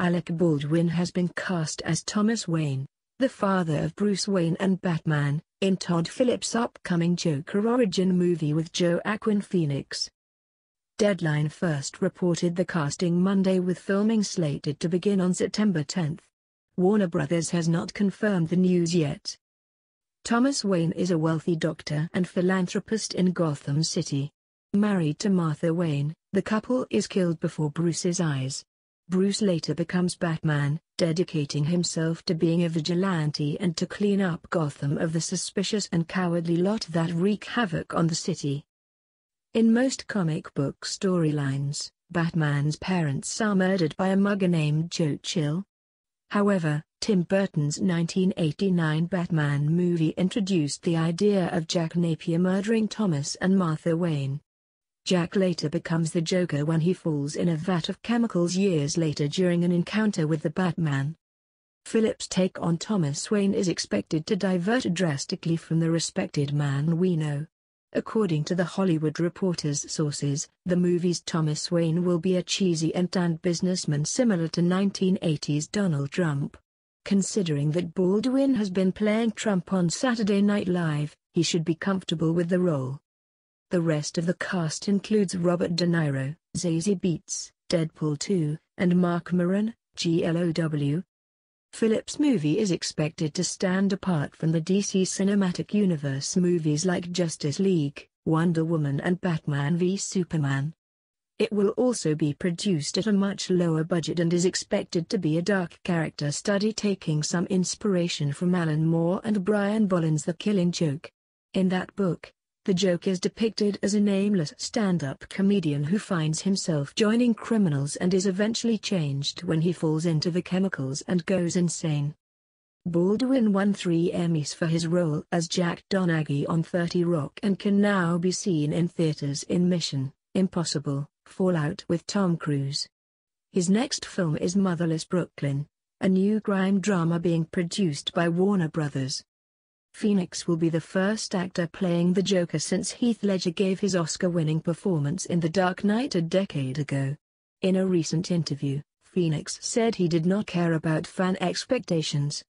Alec Baldwin has been cast as Thomas Wayne, the father of Bruce Wayne and Batman, in Todd Phillips' upcoming Joker origin movie with Joe Joaquin Phoenix. Deadline first reported the casting Monday with filming slated to begin on September 10. Warner Brothers has not confirmed the news yet. Thomas Wayne is a wealthy doctor and philanthropist in Gotham City. Married to Martha Wayne, the couple is killed before Bruce's eyes. Bruce later becomes Batman, dedicating himself to being a vigilante and to clean up Gotham of the suspicious and cowardly lot that wreak havoc on the city. In most comic book storylines, Batman's parents are murdered by a mugger named Joe Chill. However, Tim Burton's 1989 Batman movie introduced the idea of Jack Napier murdering Thomas and Martha Wayne. Jack later becomes the Joker when he falls in a vat of chemicals years later during an encounter with the Batman. Phillips' take on Thomas Wayne is expected to divert drastically from the respected man we know. According to The Hollywood Reporter's sources, the movie's Thomas Wayne will be a cheesy and tanned businessman similar to 1980s Donald Trump. Considering that Baldwin has been playing Trump on Saturday Night Live, he should be comfortable with the role. The rest of the cast includes Robert De Niro, Zazie Beetz, Deadpool 2, and Marc Maron, GLOW. Phillips' movie is expected to stand apart from the DC Cinematic Universe movies like Justice League, Wonder Woman and Batman v Superman. It will also be produced at a much lower budget and is expected to be a dark character study taking some inspiration from Alan Moore and Brian Bolland's The Killing Joke. In that book, the joke is depicted as a nameless stand-up comedian who finds himself joining criminals and is eventually changed when he falls into the chemicals and goes insane. Baldwin won three Emmys for his role as Jack Donaghy on 30 Rock and can now be seen in theaters in Mission, Impossible, Fallout with Tom Cruise. His next film is Motherless Brooklyn, a new crime drama being produced by Warner Brothers. Phoenix will be the first actor playing the Joker since Heath Ledger gave his Oscar-winning performance in The Dark Knight a decade ago. In a recent interview, Phoenix said he did not care about fan expectations.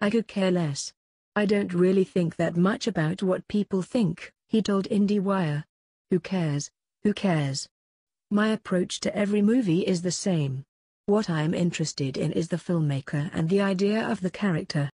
I could care less. I don't really think that much about what people think, he told IndieWire. Who cares? Who cares? My approach to every movie is the same. What I'm interested in is the filmmaker and the idea of the character.